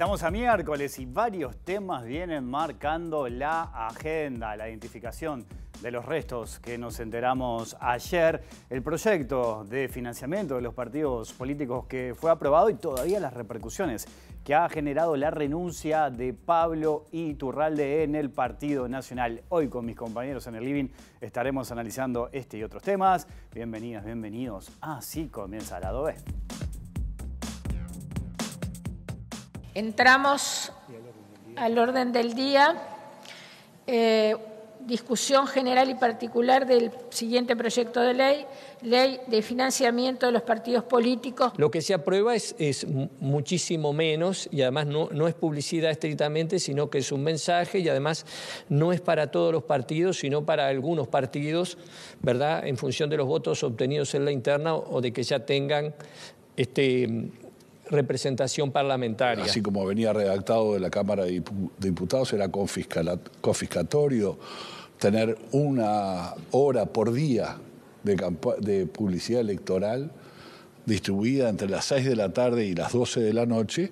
Estamos a miércoles y varios temas vienen marcando la agenda, la identificación de los restos que nos enteramos ayer, el proyecto de financiamiento de los partidos políticos que fue aprobado y todavía las repercusiones que ha generado la renuncia de Pablo Iturralde en el Partido Nacional. Hoy con mis compañeros en el living estaremos analizando este y otros temas. Bienvenidas, bienvenidos. Así comienza lado B. Entramos al orden del día. Eh, discusión general y particular del siguiente proyecto de ley, ley de financiamiento de los partidos políticos. Lo que se aprueba es, es muchísimo menos y además no, no, es publicidad estrictamente, sino que es un mensaje y además no es para todos los partidos, sino para algunos partidos, ¿verdad? En función de los votos obtenidos en la interna o de que ya tengan este representación parlamentaria. Así como venía redactado de la Cámara de Diputados, era confiscatorio tener una hora por día de, de, publicidad electoral distribuida entre las 6 de la tarde y las 12 de la noche.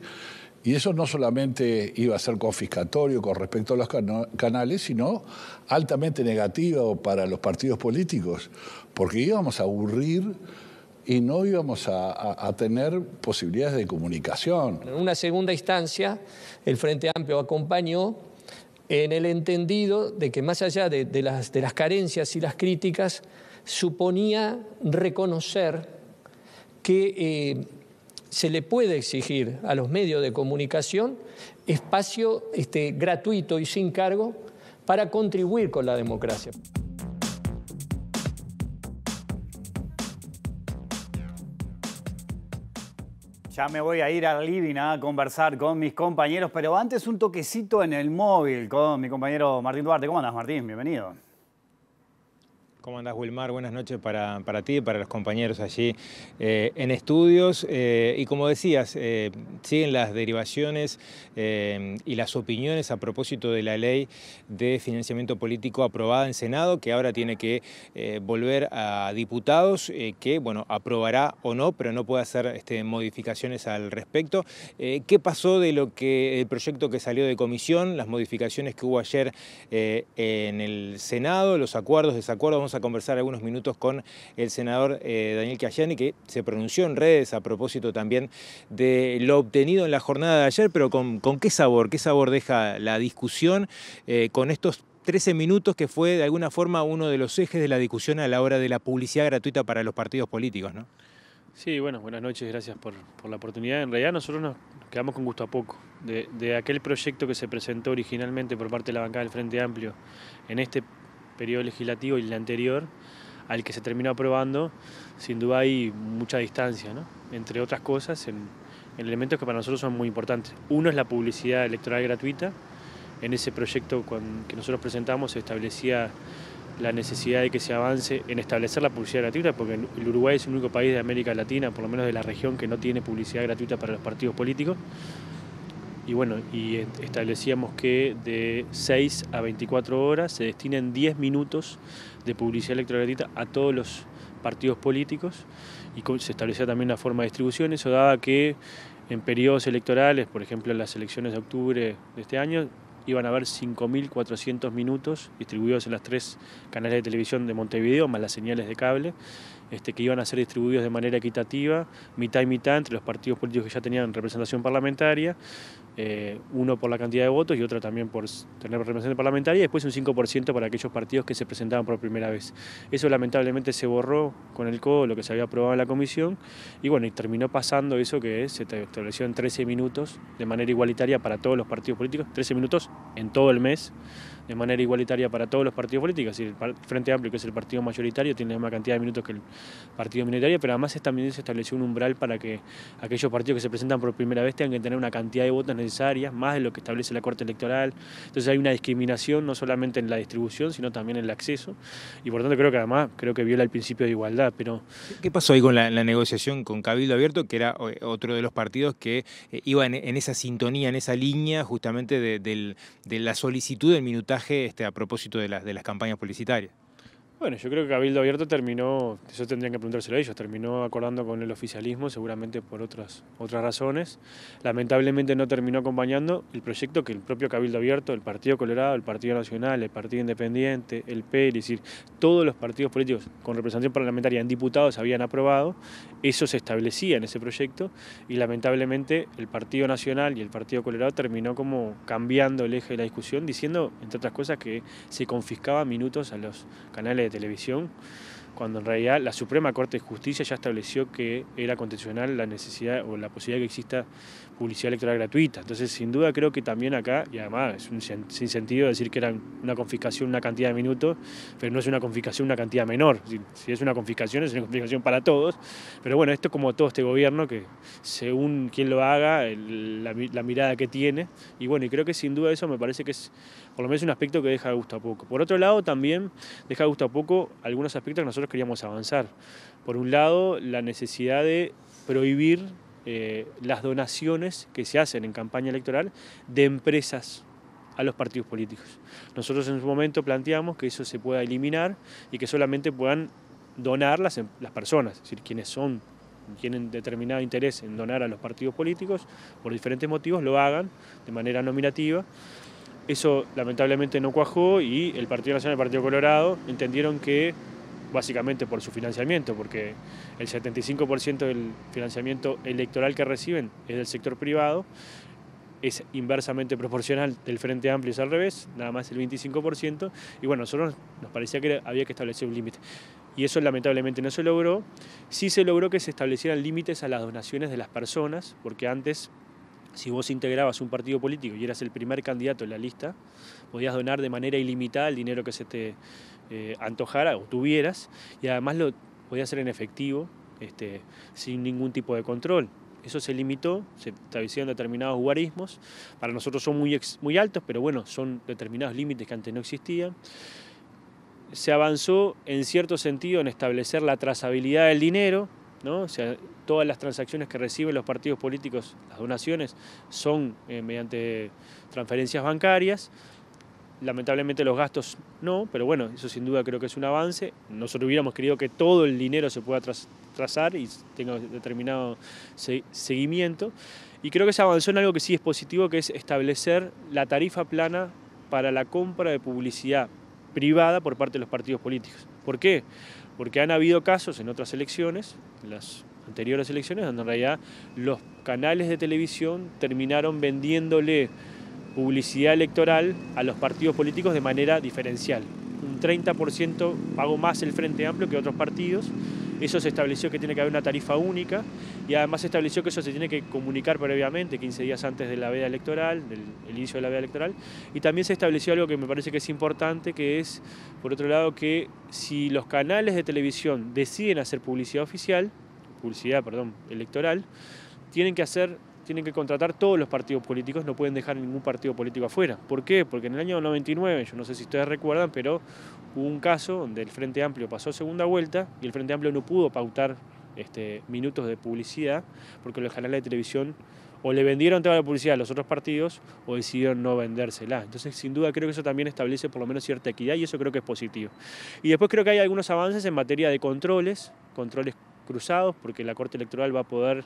Y eso no solamente iba a ser confiscatorio con respecto a los canales, sino altamente negativo para los partidos políticos, porque íbamos a aburrir y no íbamos a, tener posibilidades de comunicación. En una segunda instancia, el Frente Amplio acompañó en el entendido de que más allá de, las, carencias y las críticas, suponía reconocer que eh, se le puede exigir a los medios de comunicación espacio este, gratuito y sin cargo para contribuir con la democracia. Ya me voy a ir al living a conversar con mis compañeros, pero antes un toquecito en el móvil con mi compañero Martín Duarte. ¿Cómo andas, Martín? Bienvenido. ¿Cómo andás, Wilmar? Buenas noches para, para ti y para los compañeros allí eh, en estudios. Eh, y como decías, eh, siguen las derivaciones y las opiniones a propósito de la ley de financiamiento político aprobada en Senado, que ahora tiene que volver a diputados, que bueno, aprobará o no, pero no puede hacer este, modificaciones al respecto. ¿Qué pasó de lo que el proyecto que salió de comisión, las modificaciones que hubo ayer en el Senado, los acuerdos, desacuerdos? Vamos a conversar algunos minutos con el senador eh, Daniel Cayani, que se pronunció en redes a propósito también de lo obtenido en la jornada de ayer, pero con, qué sabor, qué sabor deja la discusión eh, con estos 13 minutos que fue de alguna forma uno de los ejes de la discusión a la hora de la publicidad gratuita para los partidos políticos, ¿no? Sí, bueno, buenas noches, gracias por, la oportunidad. En realidad nosotros nos quedamos con gusto a poco. De, de, aquel proyecto que se presentó originalmente por parte de la bancada del Frente Amplio en este periodo legislativo y el anterior al que se terminó aprobando, sin duda hay mucha distancia, ¿no? entre otras cosas, en, elementos que para nosotros son muy importantes. Uno es la publicidad electoral gratuita. En ese proyecto que nosotros presentamos se establecía la necesidad de que se avance en establecer la publicidad gratuita, porque el Uruguay es el único país de América Latina, por lo menos de la región, que no tiene publicidad gratuita para los partidos políticos y bueno, y establecíamos que de 6 a 24 horas se destinen 10 minutos de publicidad electoral a todos los partidos políticos y se establecía también una forma de distribución. Eso daba que en periodos electorales, por ejemplo en las elecciones de octubre de este año, iban a haber 5.400 minutos distribuidos en las tres canales de televisión de Montevideo, más las señales de cable, este, que iban a ser distribuidos de manera equitativa, mitad y mitad entre los partidos políticos que ya tenían representación parlamentaria, eh, uno por la cantidad de votos y otro también por tener representación parlamentaria, y después un 5% para aquellos partidos que se presentaban por primera vez. Eso lamentablemente se borró con el codo, lo que se había aprobado en la comisión, y bueno, y terminó pasando eso que se estableció en 13 minutos de manera igualitaria para todos los partidos políticos, 13 minutos en todo el mes de manera igualitaria para todos los partidos políticos. El Frente Amplio, que es el partido mayoritario, tiene la misma cantidad de minutos que el partido minoritario, pero además también se estableció un umbral para que aquellos partidos que se presentan por primera vez tengan que tener una cantidad de votos necesarias, más de lo que establece la Corte Electoral. Entonces hay una discriminación no solamente en la distribución, sino también en el acceso. Y por tanto creo que además creo que viola el principio de igualdad. Pero... ¿Qué pasó ahí con la, negociación con Cabildo Abierto, que era eh, otro de los partidos que eh, iba en, esa sintonía, en esa línea justamente de, de la solicitud del minutaje este, a propósito de, las de las campañas publicitarias. Bueno, yo creo que Cabildo Abierto terminó, eso tendrían que preguntárselo a ellos, terminó acordando con el oficialismo, seguramente por otras, otras razones. Lamentablemente no terminó acompañando el proyecto que el propio Cabildo Abierto, el Partido Colorado, el Partido Nacional, el Partido Independiente, el PER, es decir, todos los partidos políticos con representación parlamentaria en diputados habían aprobado, eso se establecía en ese proyecto y lamentablemente el Partido Nacional y el Partido Colorado terminó como cambiando el eje de la discusión, diciendo, entre otras cosas, que se confiscaban minutos a los canales televisión, cuando en realidad la Suprema Corte de Justicia ya estableció que era constitucional la necesidad o la posibilidad de que exista publicidad electoral gratuita. Entonces, sin duda creo que también acá, y además es un sin sentido decir que era una confiscación una cantidad de minutos, pero no es una confiscación una cantidad menor. Si, es una confiscación, es una confiscación para todos. Pero bueno, esto como todo este gobierno, que según quien lo haga, la, la, mirada que tiene, y bueno, y creo que sin duda eso me parece que es por lo menos un aspecto que deja gusto a poco. Por otro lado, también deja gusto a poco algunos aspectos que nosotros queríamos avanzar. Por un lado, la necesidad de prohibir eh, las donaciones que se hacen en campaña electoral de empresas a los partidos políticos. Nosotros en su momento planteamos que eso se pueda eliminar y que solamente puedan donar las, em, las personas, es decir, quienes son tienen determinado interés en donar a los partidos políticos, por diferentes motivos, lo hagan de manera nominativa. Eso lamentablemente no cuajó y el Partido Nacional y el Partido Colorado entendieron que básicamente por su financiamiento, porque el 75% del financiamiento electoral que reciben es del sector privado, es inversamente proporcional del Frente Amplio es al revés, nada más el 25%, y bueno, nosotros nos parecía que había que establecer un límite. Y eso lamentablemente no se logró. Sí se logró que se establecieran límites a las donaciones de las personas, porque antes, si vos integrabas un partido político y eras el primer candidato en la lista, podías donar de manera ilimitada el dinero que se te eh, antojara o tuvieras y además lo podía hacer en efectivo este, sin ningún tipo de control. Eso se limitó, se establecieron determinados guarismos, para nosotros son muy, muy altos, pero bueno, son determinados límites que antes no existían. Se avanzó en cierto sentido en establecer la trazabilidad del dinero, ¿no? O sea, todas las transacciones que reciben los partidos políticos, las donaciones, son eh, mediante transferencias bancarias. Lamentablemente los gastos no, pero bueno, eso sin duda creo que es un avance. Nosotros hubiéramos querido que todo el dinero se pueda trazar y tenga determinado seguimiento. Y creo que se avanzó en algo que sí es positivo, que es establecer la tarifa plana para la compra de publicidad privada por parte de los partidos políticos. ¿Por qué? Porque han habido casos en otras elecciones, en las anteriores elecciones, donde en realidad los canales de televisión terminaron vendiéndole publicidad electoral a los partidos políticos de manera diferencial. Un 30% pagó más el Frente Amplio que otros partidos. Eso se estableció que tiene que haber una tarifa única y además se estableció que eso se tiene que comunicar previamente, 15 días antes de la veda electoral, del inicio de la veda electoral. Y también se estableció algo que me parece que es importante, que es, por otro lado, que si los canales de televisión deciden hacer publicidad oficial, publicidad, perdón, electoral, tienen que hacer tienen que contratar todos los partidos políticos, no pueden dejar ningún partido político afuera. ¿Por qué? Porque en el año 99, yo no sé si ustedes recuerdan, pero hubo un caso donde el Frente Amplio pasó segunda vuelta y el Frente Amplio no pudo pautar este, minutos de publicidad porque los canales de televisión o le vendieron toda la publicidad a los otros partidos o decidieron no vendérsela. Entonces, sin duda, creo que eso también establece por lo menos cierta equidad y eso creo que es positivo. Y después creo que hay algunos avances en materia de controles, controles cruzados, porque la Corte Electoral va a poder,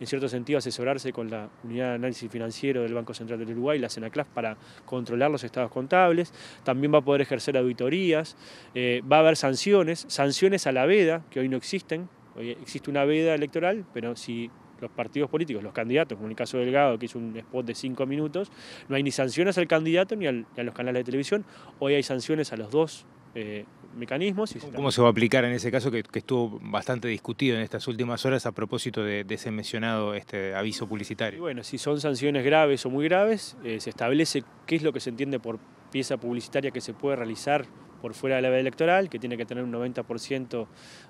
en cierto sentido, asesorarse con la Unidad de Análisis Financiero del Banco Central del Uruguay, la SENACLAF, para controlar los estados contables. También va a poder ejercer auditorías, eh, va a haber sanciones, sanciones a la veda, que hoy no existen. Hoy existe una veda electoral, pero si los partidos políticos, los candidatos, como en el caso de Delgado, que hizo un spot de cinco minutos, no hay ni sanciones al candidato ni, a los canales de televisión, hoy hay sanciones a los dos eh, mecanismos. ¿Cómo se va a aplicar en ese caso que, estuvo bastante discutido en estas últimas horas a propósito de, ese mencionado este aviso publicitario? bueno, si son sanciones graves o muy graves, eh, se establece qué es lo que se entiende por pieza publicitaria que se puede realizar por fuera de la veda electoral, que tiene que tener un 90%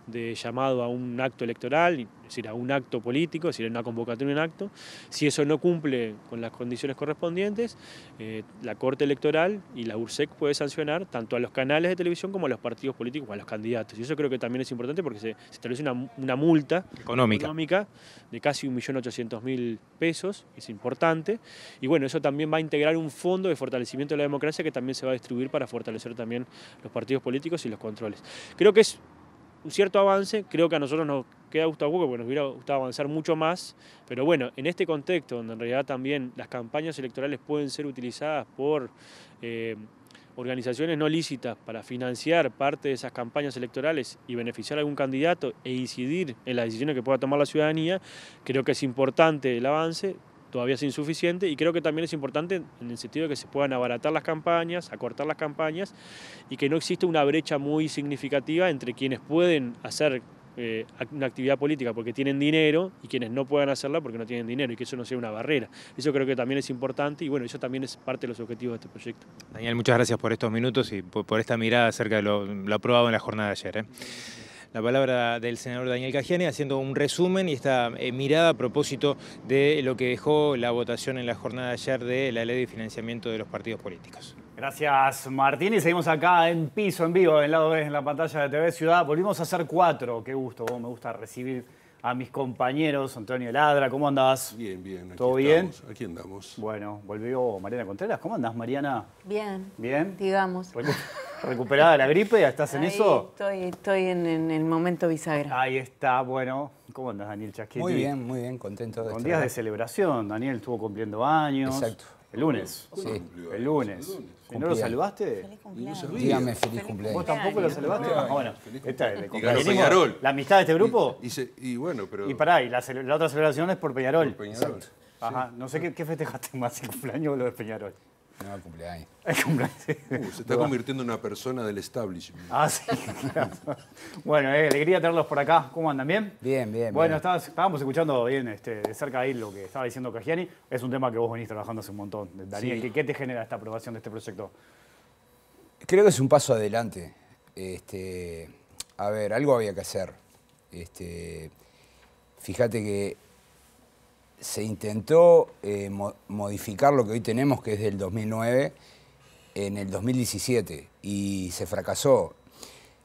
de llamado a un acto electoral, es decir, a un acto político, es decir, una convocatoria un acto. Si eso no cumple con las condiciones correspondientes, eh, la Corte Electoral y la URSEC puede sancionar tanto a los canales de televisión como a los partidos políticos o a los candidatos. Y eso creo que también es importante porque se, establece una, una multa económica. económica de casi 1.800.000 pesos, es importante. Y bueno, eso también va a integrar un fondo de fortalecimiento de la democracia que también se va a distribuir para fortalecer también los partidos políticos y los controles. Creo que es un cierto avance, creo que a nosotros nos queda gustado poco porque nos hubiera gustado avanzar mucho más, pero bueno, en este contexto donde en realidad también las campañas electorales pueden ser utilizadas por eh, organizaciones no lícitas para financiar parte de esas campañas electorales y beneficiar a algún candidato e incidir en las decisiones que pueda tomar la ciudadanía, creo que es importante el avance, todavía es insuficiente y creo que también es importante en el sentido de que se puedan abaratar las campañas, acortar las campañas y que no existe una brecha muy significativa entre quienes pueden hacer eh, una actividad política porque tienen dinero y quienes no puedan hacerla porque no tienen dinero y que eso no sea una barrera. Eso creo que también es importante y bueno, eso también es parte de los objetivos de este proyecto. Daniel, muchas gracias por estos minutos y por, esta mirada acerca de lo, aprobado en la jornada de ayer. ¿eh? La palabra del senador Daniel Cajiani haciendo un resumen y esta eh, mirada a propósito de lo que dejó la votación en la jornada de ayer de la ley de financiamiento de los partidos políticos. Gracias, Martín. Y seguimos acá en piso, en vivo, en lado B, en la pantalla de TV Ciudad. Volvimos a hacer cuatro. Qué gusto, me gusta recibir a mis compañeros. Antonio Ladra, ¿cómo andás? Bien, bien. Aquí ¿Todo bien? Aquí andamos. Bueno, volvió Mariana Contreras. ¿Cómo andás, Mariana? Bien. ¿Bien? Digamos. ¿Recuperada la gripe? ¿Estás en eso? Estoy, estoy en, el momento bisagra. Ahí está, bueno. ¿Cómo andas, Daniel Chasquetti? Muy bien, muy bien, contento de Con días de celebración. Daniel estuvo cumpliendo años. Exacto. El lunes. Sí. El lunes. ¿Y no lo saludaste? Dígame feliz cumpleaños. ¿Vos tampoco lo saludaste? Ah, bueno, esta es Peñarol. ¿La amistad de este grupo? Y, bueno, pero... Y pará, y la, otra celebración es por Peñarol. Por Peñarol. Ajá, no sé qué, qué festejaste más, el cumpleaños o lo de Peñarol. No, cumpleaños. El cumpleaños. Uh, se está convirtiendo en una persona del establishment. Ah, sí. bueno, eh, alegría tenerlos por acá. ¿Cómo andan? ¿Bien? Bien, bien. Bueno, estábamos escuchando bien este, de cerca ahí lo que estaba diciendo Cagiani. Es un tema que vos venís trabajando hace un montón. Daniel, ¿qué, te genera esta aprobación de este proyecto? Creo que es un paso adelante. Este, a ver, algo había que hacer. Este, fíjate que se intentó eh, modificar lo que hoy tenemos, que es del 2009, en el 2017 y se fracasó.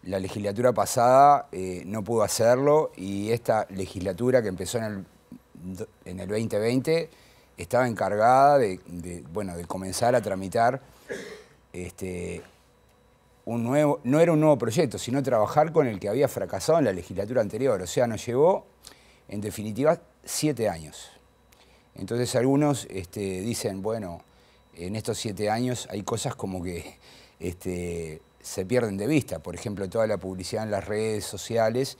La legislatura pasada eh, no pudo hacerlo y esta legislatura que empezó en el, en el 2020 estaba encargada de, bueno, de comenzar a tramitar este, un nuevo, no era un nuevo proyecto, sino trabajar con el que había fracasado en la legislatura anterior. O sea, nos llevó, en definitiva, siete años. Entonces algunos este, dicen, bueno, en estos siete años hay cosas como que este, se pierden de vista. Por ejemplo, toda la publicidad en las redes sociales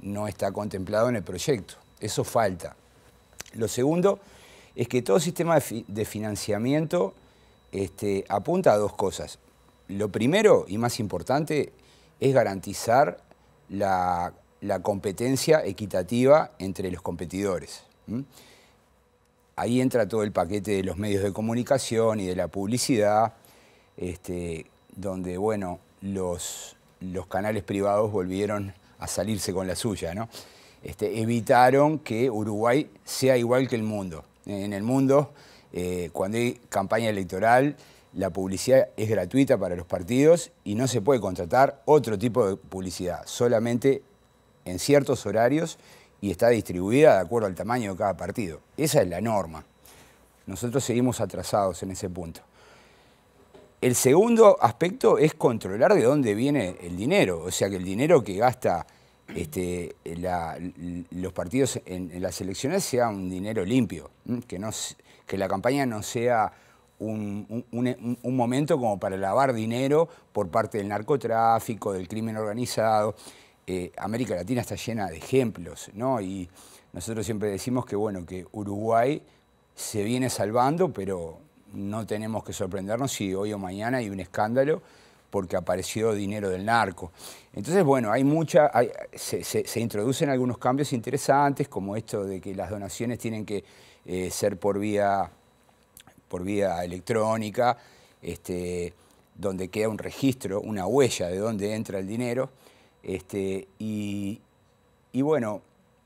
no está contemplado en el proyecto. Eso falta. Lo segundo es que todo sistema de, financiamiento este, apunta a dos cosas. Lo primero y más importante es garantizar la, competencia equitativa entre los competidores. Ahí entra todo el paquete de los medios de comunicación y de la publicidad, este, donde bueno, los, los canales privados volvieron a salirse con la suya. ¿no? Este, evitaron que Uruguay sea igual que el mundo. En el mundo, eh, cuando hay campaña electoral, la publicidad es gratuita para los partidos y no se puede contratar otro tipo de publicidad, solamente en ciertos horarios y está distribuida de acuerdo al tamaño de cada partido. Esa es la norma. Nosotros seguimos atrasados en ese punto. El segundo aspecto es controlar de dónde viene el dinero, o sea que el dinero que gasta este, los partidos en, las elecciones sea un dinero limpio, que, no, que la campaña no sea un, momento como para lavar dinero por parte del narcotráfico, del crimen organizado. Eh, América Latina está llena de ejemplos, ¿no? Y nosotros siempre decimos que, bueno, que Uruguay se viene salvando, pero no tenemos que sorprendernos si hoy o mañana hay un escándalo porque apareció dinero del narco. Entonces, bueno, hay mucha, se, introducen algunos cambios interesantes, como esto de que las donaciones tienen que eh, ser por vía, por vía electrónica, este, donde queda un registro, una huella de dónde entra el dinero. Este, y, bueno,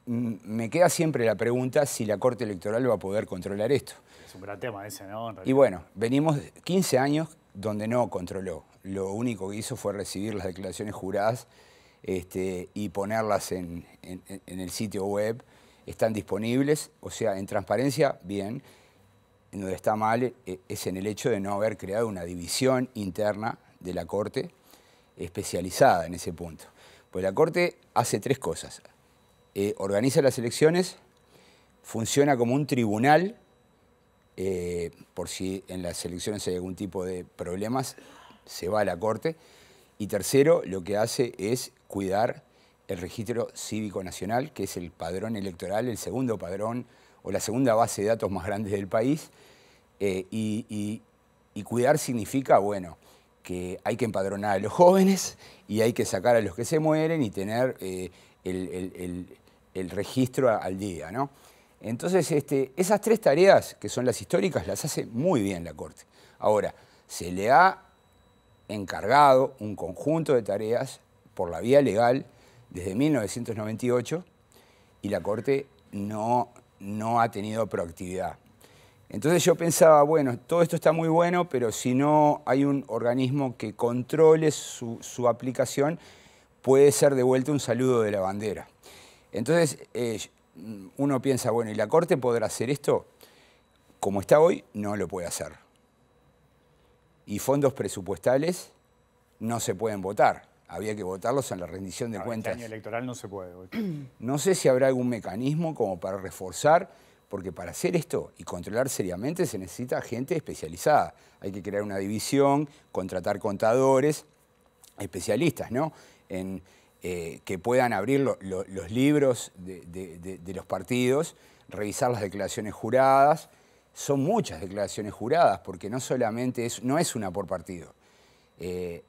me queda siempre la pregunta si la Corte Electoral va a poder controlar esto. Es un gran tema ese, ¿no? Y bueno, venimos 15 años donde no controló. Lo único que hizo fue recibir las declaraciones juradas este, y ponerlas en, el sitio web. Están disponibles, o sea, en transparencia, bien. En donde está mal eh, es en el hecho de no haber creado una división interna de la Corte especializada en ese punto. Pues la Corte hace tres cosas. Eh, organiza las elecciones, funciona como un tribunal, eh, por si en las elecciones hay algún tipo de problemas, se va a la Corte. Y tercero, lo que hace es cuidar el registro cívico nacional, que es el padrón electoral, el segundo padrón o la segunda base de datos más grande del país. Eh, y, cuidar significa, bueno, que hay que empadronar a los jóvenes y hay que sacar a los que se mueren y tener eh, el, registro al día, ¿no? Entonces, este, esas tres tareas, que son las históricas, las hace muy bien la Corte. Ahora, se le ha encargado un conjunto de tareas por la vía legal desde 1998 y la Corte no, no ha tenido proactividad. Entonces yo pensaba, bueno, todo esto está muy bueno, pero si no hay un organismo que controle su, aplicación, puede ser de vuelta un saludo de la bandera. Entonces eh, uno piensa, bueno, ¿y la Corte podrá hacer esto? Como está hoy, no lo puede hacer. Y fondos presupuestales no se pueden votar había que votarlos en la rendición de cuentas. Este año electoral no se puede. No sé si habrá algún mecanismo como para reforzar, porque para hacer esto y controlar seriamente se necesita gente especializada. Hay que crear una división, contratar contadores, especialistas, ¿no? En, eh, que puedan abrir los libros de, los partidos, revisar las declaraciones juradas. Son muchas declaraciones juradas, porque no solamente es, no es una por partido. Eh,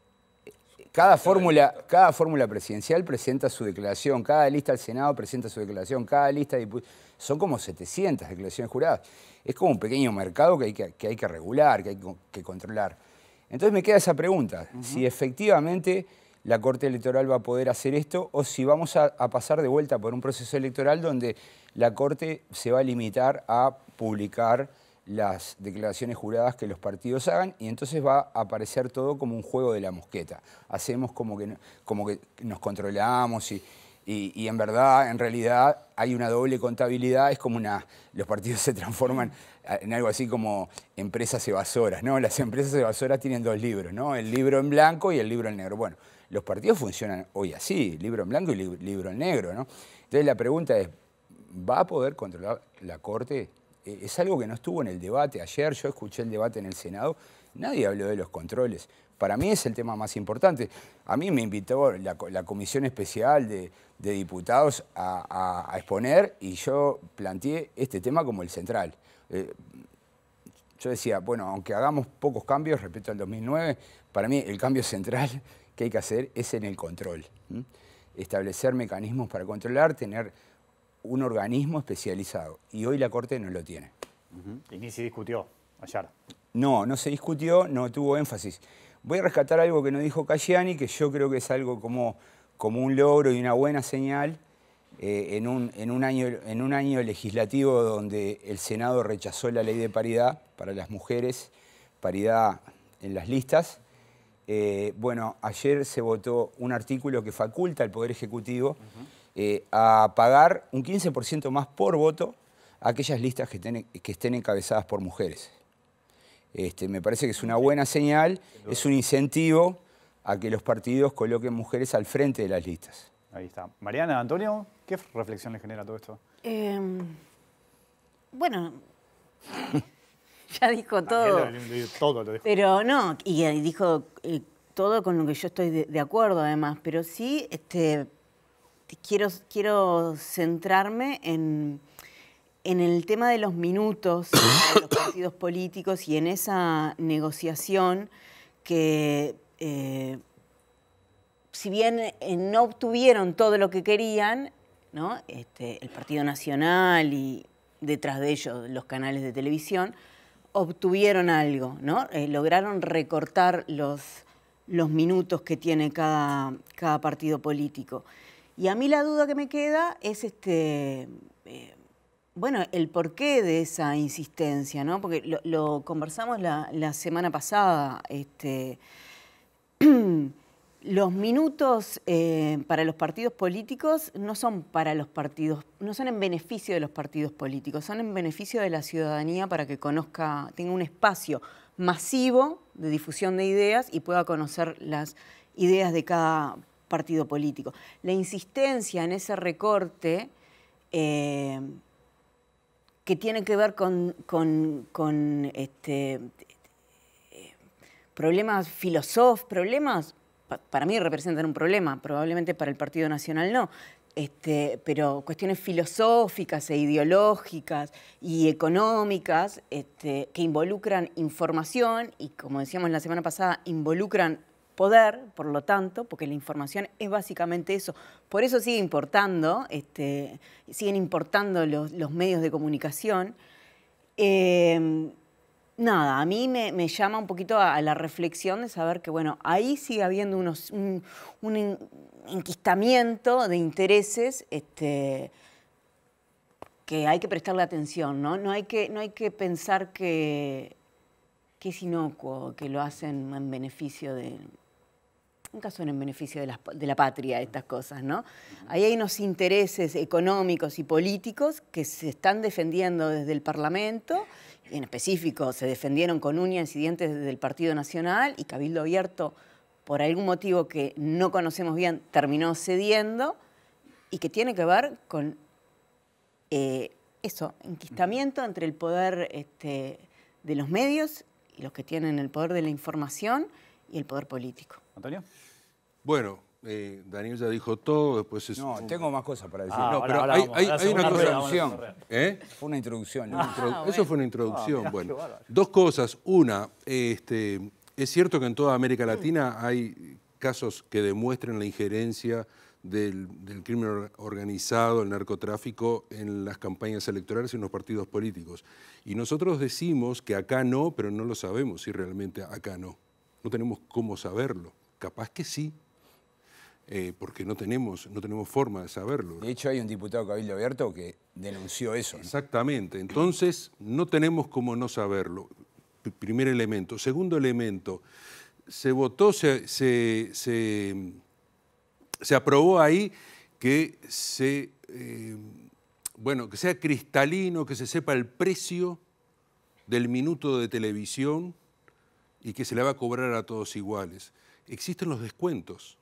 cada fórmula, cada fórmula presidencial presenta su declaración, cada lista del Senado presenta su declaración, cada lista de son como 700 declaraciones juradas. Es como un pequeño mercado que hay que, hay que regular, que hay que controlar. Entonces me queda esa pregunta, si efectivamente la Corte Electoral va a poder hacer esto o si vamos a, a pasar de vuelta por un proceso electoral donde la Corte se va a limitar a publicar las declaraciones juradas que los partidos hagan y entonces va a aparecer todo como un juego de la mosqueta. Hacemos como que, como que nos controlamos y, y, en verdad, en realidad, hay una doble contabilidad, es como una, los partidos se transforman en algo así como empresas evasoras, ¿no? Las empresas evasoras tienen dos libros, ¿no? El libro en blanco y el libro en negro. Bueno, los partidos funcionan hoy así, libro en blanco y libro en negro, ¿no? Entonces la pregunta es, ¿va a poder controlar la Corte es algo que no estuvo en el debate ayer, yo escuché el debate en el Senado, nadie habló de los controles. Para mí es el tema más importante. A mí me invitó la, Comisión Especial de, Diputados a, exponer y yo planteé este tema como el central. Eh, yo decía, bueno, aunque hagamos pocos cambios respecto al 2009, para mí el cambio central que hay que hacer es en el control. Establecer mecanismos para controlar, tener un organismo especializado. Y hoy la Corte no lo tiene. Y ni se discutió ayer. No, no se discutió, no tuvo énfasis. Voy a rescatar algo que nos dijo Cayani, que yo creo que es algo como, como un logro y una buena señal eh, en, un, en, un año, en un año legislativo donde el Senado rechazó la ley de paridad para las mujeres, paridad en las listas. Eh, bueno, ayer se votó un artículo que faculta al Poder Ejecutivo eh, a pagar un 15% más por voto a aquellas listas que, que estén encabezadas por mujeres. Este, me parece que es una buena señal, es un incentivo a que los partidos coloquen mujeres al frente de las listas. Ahí está. Mariana, Antonio, ¿qué reflexión le genera todo esto? Em, bueno, ya dijo todo. todo lo dijo. Pero no, y dijo eh, todo con lo que yo estoy de, de, acuerdo además, pero sí este, quiero, centrarme en, el tema de los minutos de los partidos políticos y en esa negociación que, eh, si bien eh, no obtuvieron todo lo que querían. Este, el Partido Nacional y detrás de ellos los canales de televisión, obtuvieron algo, ¿no? Eh, lograron recortar los, minutos que tiene cada partido político. Y a mí la duda que me queda es este, eh, bueno, el porqué de esa insistencia, ¿no? Porque lo, conversamos la, semana pasada. Este, los minutos eh, para los partidos políticos no son para los partidos, no son en beneficio de los partidos políticos, son en beneficio de la ciudadanía para que conozca, tenga un espacio masivo de difusión de ideas y pueda conocer las ideas de cada partido político. La insistencia en ese recorte eh, que tiene que ver con, este, problemas filosóficos, problemas, para mí representan un problema, probablemente para el Partido Nacional no, este, pero cuestiones filosóficas e ideológicas y económicas este, que involucran información y, como decíamos la semana pasada, involucran poder, por lo tanto, porque la información es básicamente eso. Por eso sigue importando, este, siguen importando los, medios de comunicación. Eh, nada, a mí me, llama un poquito a, la reflexión de saber que, bueno, ahí sigue habiendo unos, un, enquistamiento de intereses este, que hay que prestarle atención, ¿no? No hay que, no hay que pensar que, que es inocuo, que lo hacen en beneficio de, nunca son en beneficio de la, patria estas cosas, ¿no? Ahí hay unos intereses económicos y políticos que se están defendiendo desde el Parlamento, en específico se defendieron con uñas y dientes desde el Partido Nacional y Cabildo Abierto, por algún motivo que no conocemos bien, terminó cediendo y que tiene que ver con eh, eso, enquistamiento entre el poder este, de los medios y los que tienen el poder de la información y el poder político. Antonio. Bueno, eh, Daniel ya dijo todo, después es... No, tengo más cosas para decir. Ah, no, pero hay, una, introducción. ¿Eh? Fue una introducción. Ah, eso fue una introducción. bueno, dos cosas. Una, este, es cierto que en toda América Latina hay casos que demuestran la injerencia del, del, crimen organizado, el narcotráfico, en las campañas electorales y en los partidos políticos. Y nosotros decimos que acá no, pero no lo sabemos si realmente acá no. No tenemos cómo saberlo. Capaz que sí, eh, porque no tenemos, no tenemos forma de saberlo. De hecho, hay un diputado Cabildo Abierto que denunció eso. Exactamente. Entonces, no tenemos cómo no saberlo. primer elemento. Segundo elemento, se votó, se, se, aprobó ahí que se, eh, bueno, que sea cristalino, que se sepa el precio del minuto de televisión y que se le va a cobrar a todos iguales existen los descuentos.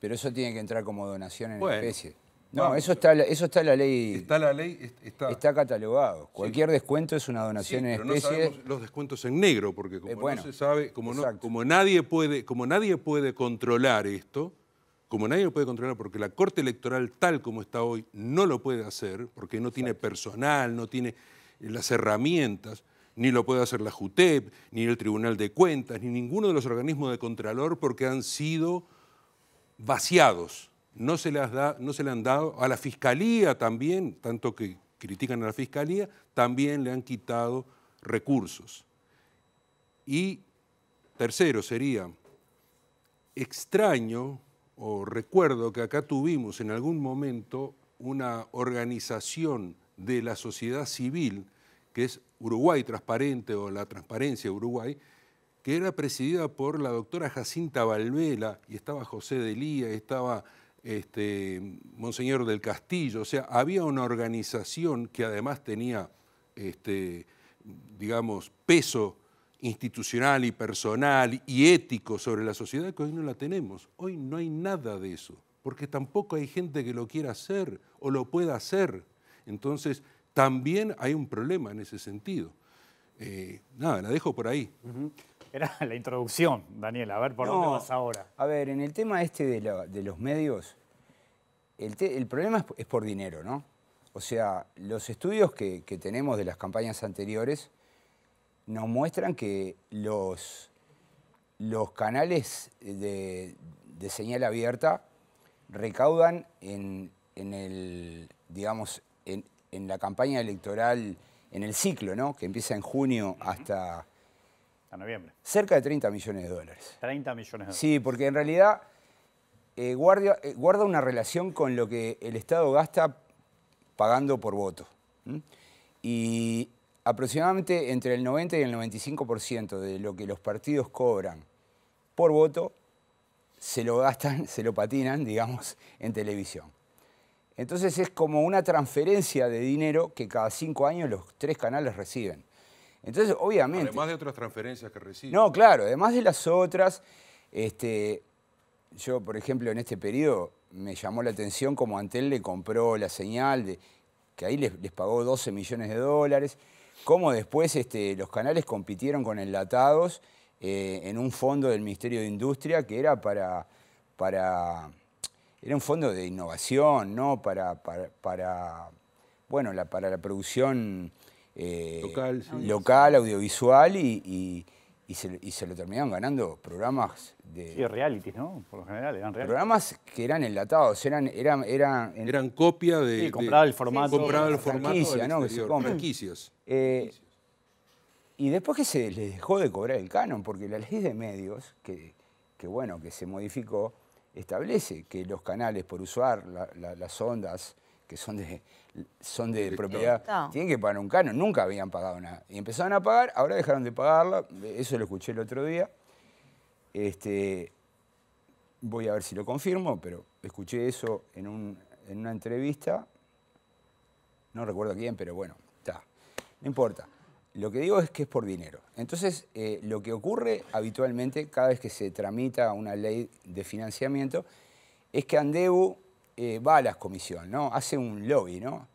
Pero eso tiene que entrar como donación en especie. No, eso está, eso está en la ley. Está la ley, está, está catalogado. Cualquier descuento es una donación en especie. No sabemos los descuentos en negro, porque como no se sabe, como, como, nadie puede, como nadie puede controlar esto, como nadie lo puede controlar, porque la Corte Electoral tal como está hoy no lo puede hacer, porque no tiene personal, no tiene las herramientas ni lo puede hacer la JUTEP, ni el Tribunal de Cuentas, ni ninguno de los organismos de Contralor porque han sido vaciados. No se, les da, no se le han dado a la Fiscalía también, tanto que critican a la Fiscalía, también le han quitado recursos. Y tercero sería, extraño o recuerdo que acá tuvimos en algún momento una organización de la sociedad civil que es Uruguay Transparente o la Transparencia Uruguay, que era presidida por la doctora Jacinta Valvela, y estaba José Delía, estaba este, Monseñor del Castillo, o sea, había una organización que además tenía, este, digamos, peso institucional y personal y ético sobre la sociedad que hoy no la tenemos. Hoy no hay nada de eso, porque tampoco hay gente que lo quiera hacer o lo pueda hacer. Entonces, también hay un problema en ese sentido. Eh, nada, la dejo por ahí. Era la introducción, Daniel. A ver, ¿por dónde vas ahora? A ver, en el tema este de, los medios, el, problema es, por dinero, ¿no? O sea, los estudios que, tenemos de las campañas anteriores nos muestran que los, los canales de, señal abierta recaudan en, en el, digamos, en, en la campaña electoral, en el ciclo, ¿no? que empieza en junio hasta... A noviembre. Cerca de 30 millones de dólares. 30 millones de dólares. Sí, porque en realidad eh, guarda, eh, guarda, una relación con lo que el Estado gasta pagando por voto. Y aproximadamente entre el 90 y el 95% de lo que los partidos cobran por voto se lo gastan, se lo patinan, digamos, en televisión. Entonces es como una transferencia de dinero que cada cinco años los tres canales reciben. Entonces, obviamente... Además de otras transferencias que reciben. No, claro, además de las otras, Este, yo, por ejemplo, en este periodo me llamó la atención como Antel le compró la señal, de, que ahí les, pagó 12 millones de dólares, cómo después este, los canales compitieron con enlatados eh, en un fondo del Ministerio de Industria que era para, para era un fondo de innovación, ¿no? Para, para, bueno, la, para la producción eh, local, audiovisual y, se, lo terminaron ganando programas de... Sí, reality, ¿no? Por lo general eran reality. Programas que eran enlatados, eran... Eran, eran, eran copia de... Sí, compraba el formato. compraba el formato franquicia, ¿no? Que se franquicias. Eh, y después que se les dejó de cobrar el canon, porque la ley de medios, que, que bueno, que se modificó, establece que los canales por usar las ondas que son de, son de propiedad, tienen que pagar un canon, nunca habían pagado nada. Y empezaron a pagar, ahora dejaron de pagarla, eso lo escuché el otro día. Este, voy a ver si lo confirmo, pero escuché eso en, un, en una entrevista, no recuerdo quién, pero bueno, está, no importa. Lo que digo es que es por dinero. Entonces, eh, lo que ocurre habitualmente cada vez que se tramita una ley de financiamiento es que Andeu eh, va a las comisiones, ¿no? Hace un lobby, ¿no?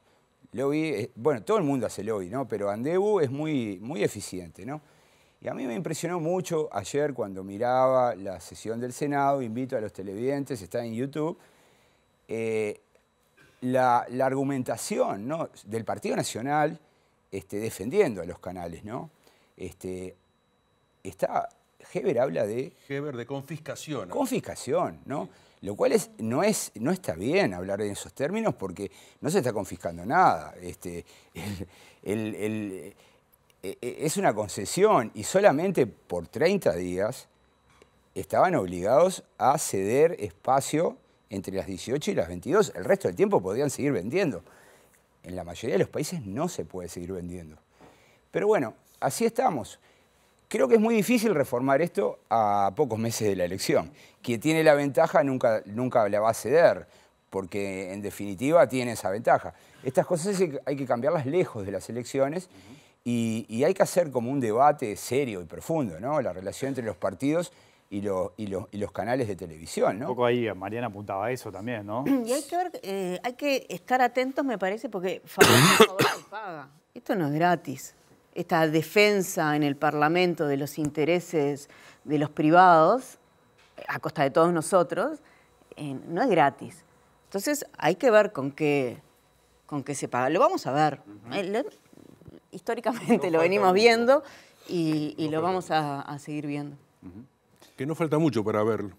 Lobby, eh, bueno, todo el mundo hace lobby, ¿no? Pero Andeu es muy, muy eficiente, ¿no? Y a mí me impresionó mucho ayer cuando miraba la sesión del Senado, invito a los televidentes, está en YouTube, la, la, argumentación ¿no? del Partido Nacional este, defendiendo a los canales, ¿no? Este, está, Heber habla de... Heber de confiscación. Confiscación, ¿no? Lo cual es, no, es, no está bien hablar en esos términos porque no se está confiscando nada. Este, e, e, es una concesión y solamente por 30 días estaban obligados a ceder espacio entre las 18 y las 22. El resto del tiempo podían seguir vendiendo en la mayoría de los países no se puede seguir vendiendo. Pero bueno, así estamos. Creo que es muy difícil reformar esto a pocos meses de la elección. Quien tiene la ventaja nunca, nunca la va a ceder, porque en definitiva tiene esa ventaja. Estas cosas hay que cambiarlas lejos de las elecciones y, hay que hacer como un debate serio y profundo, ¿no? La relación entre los partidos y, y, los canales de televisión, ¿no? Un poco ahí Mariana apuntaba a eso también, ¿no? Y hay que ver, eh, hay que estar atentos, me parece, porque favor se paga. Esto no es gratis. Esta defensa en el Parlamento de los intereses de los privados, a costa de todos nosotros, eh, no es gratis. Entonces hay que ver con qué, con qué se paga. Lo vamos a ver. Eh, históricamente lo venimos viendo y, lo vamos a, seguir viendo que no falta mucho para verlo.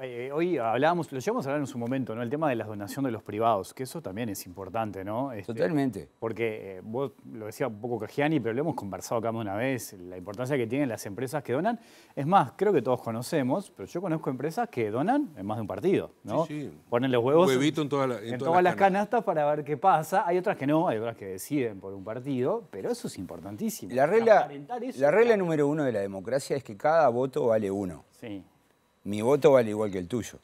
Eh, hoy hablábamos, lo llevamos a hablar en su momento, ¿no? El tema de la donación de los privados, que eso también es importante, ¿no? Este, Totalmente. Porque eh, vos lo decía un poco Cagiani, pero lo hemos conversado acá una vez, la importancia que tienen las empresas que donan. Es más, creo que todos conocemos, pero yo conozco empresas que donan en más de un partido, ¿no? Sí, sí. Ponen los huevos en, todas, las, canastas. para ver qué pasa. Hay otras que no, hay otras que deciden por un partido, pero eso es importantísimo. La regla, la regla número uno de la democracia es que cada voto vale uno. Sí mi voto vale igual que el tuyo.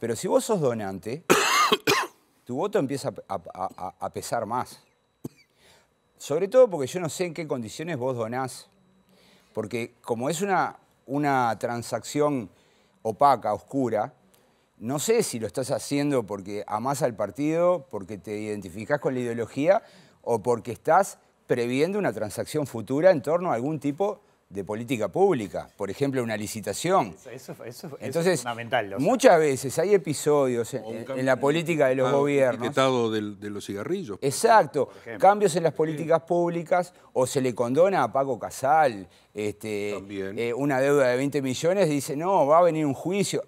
Pero si vos sos donante, tu voto empieza a, pesar más. Sobre todo porque yo no sé en qué condiciones vos donás. Porque como es una, una transacción opaca, oscura, no sé si lo estás haciendo porque amás al partido, porque te identificás con la ideología o porque estás previendo una transacción futura en torno a algún tipo de política pública, por ejemplo, una licitación. Eso, es fundamental. Muchas veces hay episodios en, la política de los gobiernos. Etiquetado de, de, los cigarrillos. Exacto, cambios en las políticas públicas o se le condona a Paco Casal este, eh, una deuda de 20 millones, dice, no, va a venir un juicio.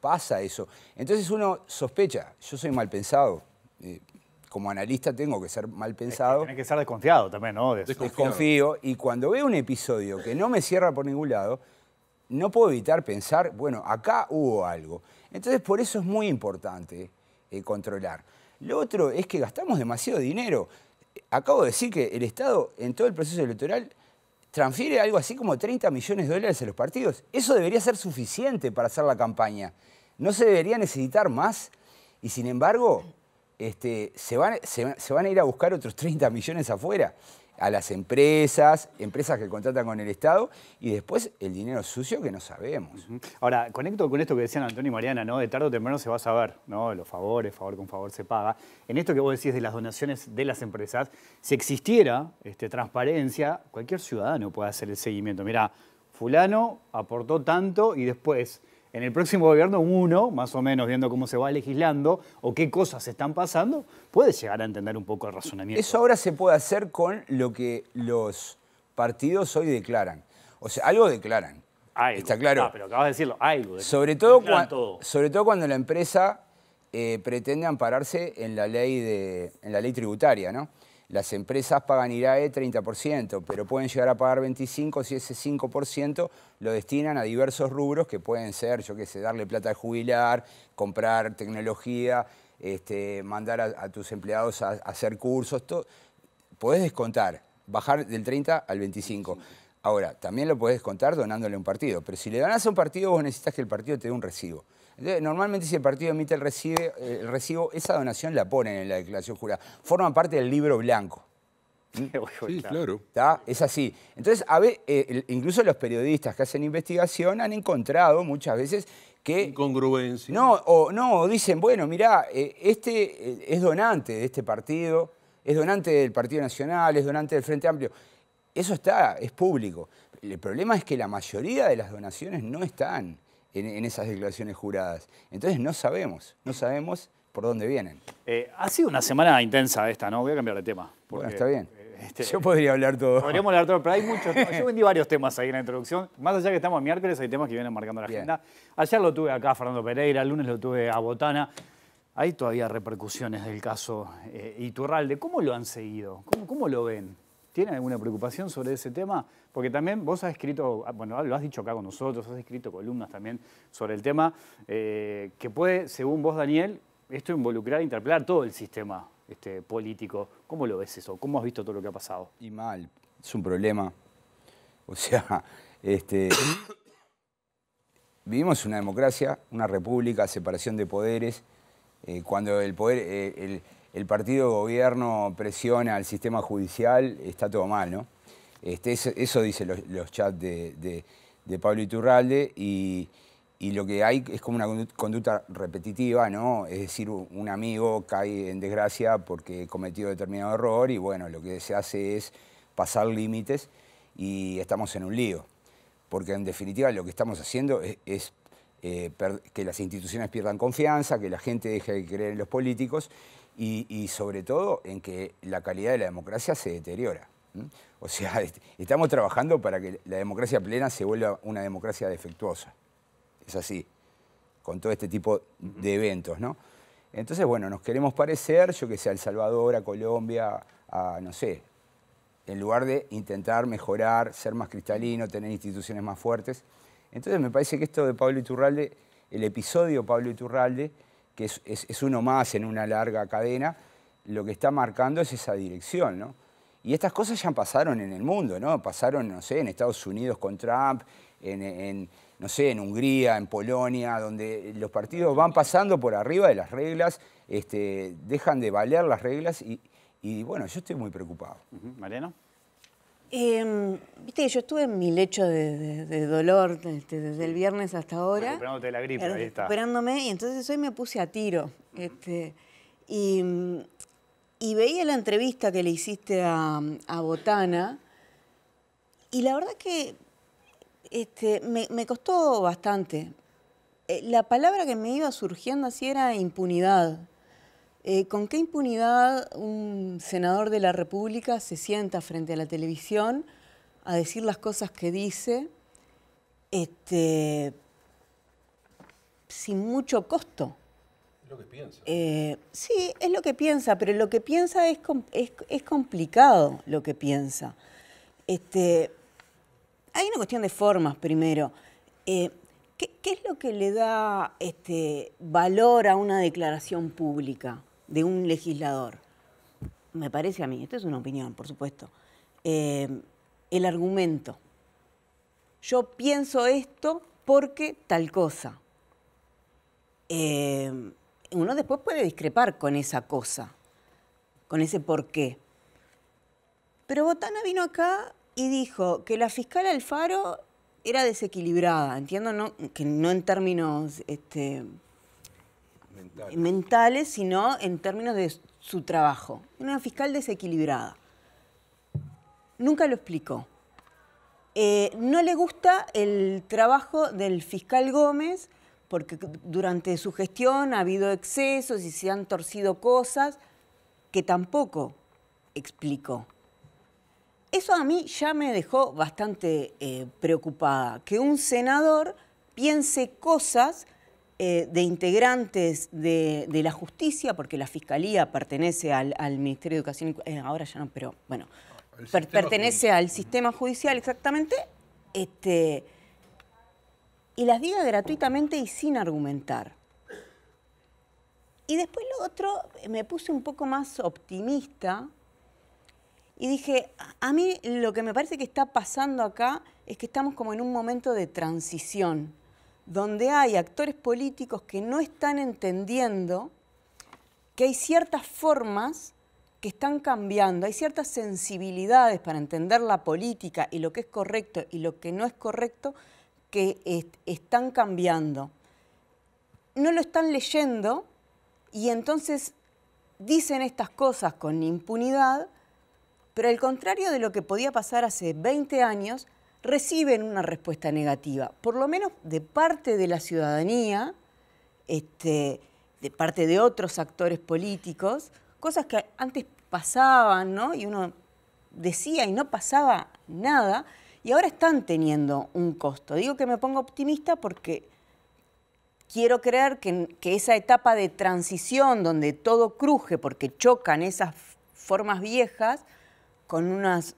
Pasa eso. Entonces uno sospecha, yo soy mal pensado. Eh, como analista tengo que ser mal pensado. Tiene que ser desconfiado también, ¿no? Desconfío. Y cuando veo un episodio que no me cierra por ningún lado, no puedo evitar pensar, bueno, acá hubo algo. Entonces, por eso es muy importante eh, controlar. Lo otro es que gastamos demasiado dinero. Acabo de decir que el Estado, en todo el proceso electoral, transfiere algo así como 30 millones de dólares a los partidos. Eso debería ser suficiente para hacer la campaña. No se debería necesitar más. Y sin embargo, este, se, van, se van a ir a buscar otros 30 millones afuera a las empresas, empresas que contratan con el Estado y después el dinero sucio que no sabemos. Ahora, conecto con esto que decían Antonio y Mariana, ¿no? De tarde o temprano se va a saber, ¿no? Los favores, favor con favor se paga. En esto que vos decís de las donaciones de las empresas, si existiera este, transparencia, cualquier ciudadano puede hacer el seguimiento. Mira, fulano aportó tanto y después en el próximo gobierno uno, más o menos viendo cómo se va legislando o qué cosas están pasando, puede llegar a entender un poco el razonamiento. Eso ahora se puede hacer con lo que los partidos hoy declaran. O sea, algo declaran. Está claro. Ah, pero acabas de decirlo, algo. Sobre todo, sobre todo cuando la empresa eh, pretende ampararse en la ley de, en la ley tributaria, ¿no? Las empresas pagan IRAE 30%, pero pueden llegar a pagar 25% si ese 5% lo destinan a diversos rubros que pueden ser, yo qué sé, darle plata al jubilar, comprar tecnología, este, mandar a, tus empleados a, hacer cursos. Todo. Podés descontar, bajar del 30 al 25. Ahora, también lo podés descontar donándole un partido, pero si le donás a un partido vos necesitas que el partido te dé un recibo normalmente si el partido emite el, el recibo, esa donación la ponen en la declaración jurada. Forma parte del libro blanco. Sí, claro. Es así. Entonces, a ver, eh, incluso los periodistas que hacen investigación han encontrado muchas veces que... Incongruencia. No, o no, dicen, bueno, mirá, eh, este eh, es donante de este partido, es donante del Partido Nacional, es donante del Frente Amplio. Eso está, es público. El problema es que la mayoría de las donaciones no están en, esas declaraciones juradas. Entonces no sabemos, no sabemos por dónde vienen. Eh, ha sido una semana intensa esta, ¿no? Voy a cambiar de tema. bueno, está bien. Eh, este, Yo podría hablar todo. Podríamos hablar todo, pero hay muchos Yo vendí varios temas ahí en la introducción. Más allá que estamos miércoles, hay temas que vienen marcando la agenda. Ayer lo tuve acá Fernando Pereira, el lunes lo tuve a Botana. Hay todavía repercusiones del caso eh, Iturralde. ¿Cómo lo han seguido? ¿Cómo, ¿Cómo lo ven? ¿Tienen alguna preocupación sobre ese tema? Porque también vos has escrito, bueno, lo has dicho acá con nosotros, has escrito columnas también sobre el tema, eh, que puede, según vos, Daniel, esto involucrar, interpelar todo el sistema este, político. ¿Cómo lo ves eso? ¿Cómo has visto todo lo que ha pasado? Y mal, es un problema. O sea, este, vivimos una democracia, una república, separación de poderes. Eh, cuando el poder, eh, partido gobierno presiona al sistema judicial, está todo mal, ¿no? Este, eso, dicen los, chats de, Pablo Iturralde y, lo que hay es como una conducta repetitiva, ¿no? Es decir, un amigo cae en desgracia porque cometió determinado error y bueno, lo que se hace es pasar límites y estamos en un lío. Porque en definitiva lo que estamos haciendo es, eh, que las instituciones pierdan confianza, que la gente deje de creer en los políticos y, sobre todo en que la calidad de la democracia se deteriora. O sea, estamos trabajando para que la democracia plena se vuelva una democracia defectuosa. Es así, con todo este tipo de eventos, ¿no? Entonces, bueno, nos queremos parecer, yo que sé, a El Salvador, a Colombia, a, no sé, en lugar de intentar mejorar, ser más cristalino, tener instituciones más fuertes. Entonces me parece que esto de Pablo Iturralde, el episodio Pablo Iturralde, que es, uno más en una larga cadena, lo que está marcando es esa dirección, ¿no? Y estas cosas ya pasaron en el mundo, ¿no? Pasaron, no sé, en Estados Unidos con Trump, en, no sé, en Hungría, en Polonia, donde los partidos van pasando por arriba de las reglas, este, dejan de valer las reglas y, bueno, yo estoy muy preocupado. Mariano. Em, viste que yo estuve en mi lecho de, dolor este, desde el viernes hasta ahora. Recuperándote la gripe, ahí está. Recuperándome, y entonces hoy me puse a tiro. Este, y, veía la entrevista que le hiciste a, Botana, y la verdad que este, me, costó bastante. Eh, la palabra que me iba surgiendo así era impunidad. Eh, ¿Con qué impunidad un senador de la República se sienta frente a la televisión a decir las cosas que dice este, sin mucho costo? Es lo que piensa. Eh, sí, es lo que piensa, pero lo que piensa es, es, complicado lo que piensa. Este, hay una cuestión de formas primero. Eh, ¿qué, es lo que le da este, valor a una declaración pública? De un legislador, me parece a mí, esto es una opinión, por supuesto, eh, el argumento. Yo pienso esto porque tal cosa. Eh, uno después puede discrepar con esa cosa, con ese por qué. Pero Botana vino acá y dijo que la fiscal Alfaro era desequilibrada, entiendo que no en términos este, mentales, sino en términos de su trabajo. Una fiscal desequilibrada. Nunca lo explicó. Eh, no le gusta el trabajo del fiscal Gómez porque durante su gestión ha habido excesos y se han torcido cosas que tampoco explicó. Eso a mí ya me dejó bastante eh, preocupada, que un senador piense cosas eh, de integrantes de, la justicia, porque la fiscalía pertenece al, Ministerio de Educación, eh, ahora ya no, pero bueno, pertenece al sistema judicial exactamente, este, y las diga gratuitamente y sin argumentar. Y después lo otro, me puse un poco más optimista y dije, a mí lo que me parece que está pasando acá es que estamos como en un momento de transición, donde hay actores políticos que no están entendiendo que hay ciertas formas que están cambiando, hay ciertas sensibilidades para entender la política y lo que es correcto y lo que no es correcto que están cambiando. No lo están leyendo y entonces dicen estas cosas con impunidad pero al contrario de lo que podía pasar hace 20 años, reciben una respuesta negativa, por lo menos de parte de la ciudadanía, este, de parte de otros actores políticos, cosas que antes pasaban, ¿no? Y uno decía y no pasaba nada, y ahora están teniendo un costo. Digo que me pongo optimista porque quiero creer que, que esa etapa de transición donde todo cruje porque chocan esas formas viejas, con unas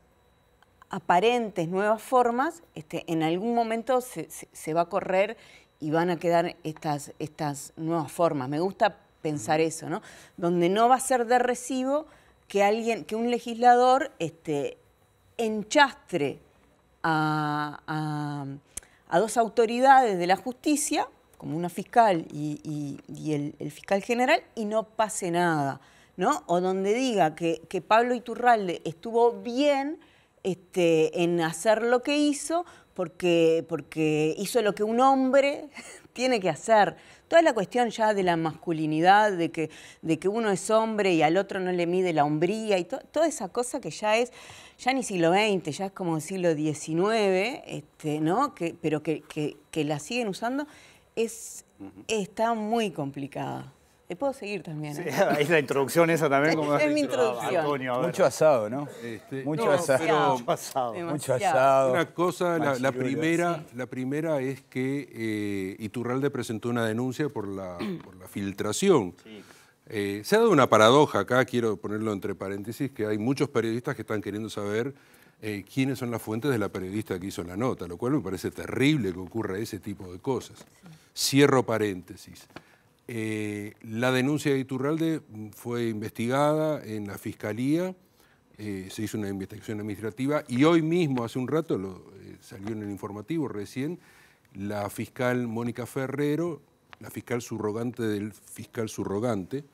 aparentes nuevas formas, este, en algún momento se, va a correr y van a quedar estas, estas nuevas formas. Me gusta pensar eso, ¿no? Donde no va a ser de recibo que alguien, que un legislador este, enchastre a, dos autoridades de la justicia, como una fiscal y, el fiscal general, y no pase nada. O donde diga que, Pablo Iturralde estuvo bien este, en hacer lo que hizo porque, porque hizo lo que un hombre tiene que hacer. Toda la cuestión ya de la masculinidad, de que, de que uno es hombre y al otro no le mide la hombría y toda esa cosa que ya es, ya ni siglo XX, ya es como siglo XIX, este, ¿no? Que, pero que, que, la siguen usando, es, está muy complicada. Te puedo seguir también. Sí, ¿eh? ahí la introducción esa también. Como es mi introducción. Mucho asado, ¿no? Este, mucho, asado. mucho asado. Mucho asado. Una cosa, la, primera, la primera es que eh, Iturralde presentó una denuncia por la, por la filtración. Eh, se ha dado una paradoja acá, quiero ponerlo entre paréntesis, que hay muchos periodistas que están queriendo saber quiénes son las fuentes de la periodista que hizo la nota, lo cual me parece terrible que ocurra ese tipo de cosas. Cierro paréntesis. Eh, la denuncia de Iturralde fue investigada en la Fiscalía, eh, se hizo una investigación administrativa y hoy mismo, hace un rato, lo, eh, salió en el informativo recién, la fiscal Mónica Ferrero, la fiscal subrogante del fiscal subrogante,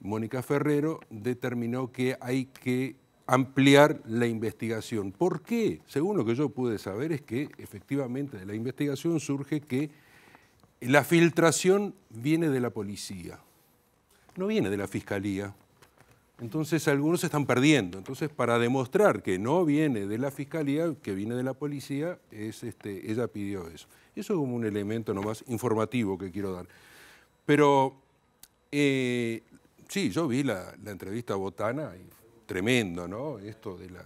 Mónica Ferrero, determinó que hay que ampliar la investigación. ¿Por qué? Según lo que yo pude saber es que efectivamente de la investigación surge que la filtración viene de la policía, no viene de la fiscalía. Entonces algunos se están perdiendo. Entonces para demostrar que no viene de la fiscalía, que viene de la policía, es, este, ella pidió eso. Eso es como un elemento nomás informativo que quiero dar. Pero eh, sí, yo vi la, entrevista a Botana, tremendo, ¿no? Esto de la